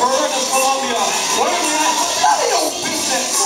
Burbank, Columbia. Where are we at? None of your business.